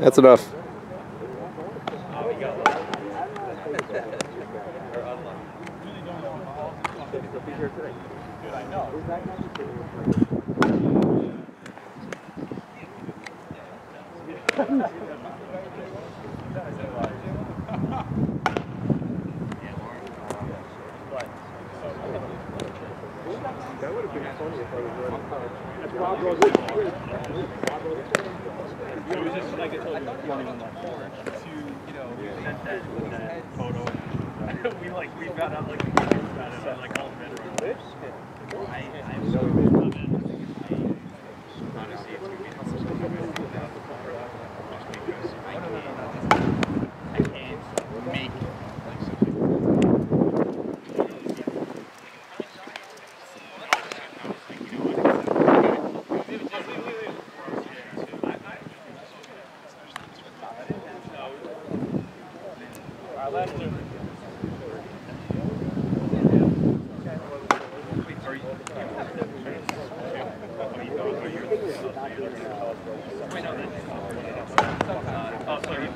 That's enough. That would have been funny if I was running like I told you, running on to, photo. we like, we out like, we found it, like, all men were I, I'm so honestly, it's gonna be because I can't, I can't make like something. Oh, sorry.